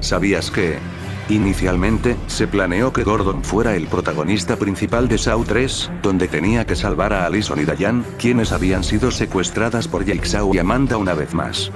¿Sabías que? Inicialmente, se planeó que Gordon fuera el protagonista principal de Saw 3, donde tenía que salvar a Allison y Diane, quienes habían sido secuestradas por Jigsaw y Amanda una vez más.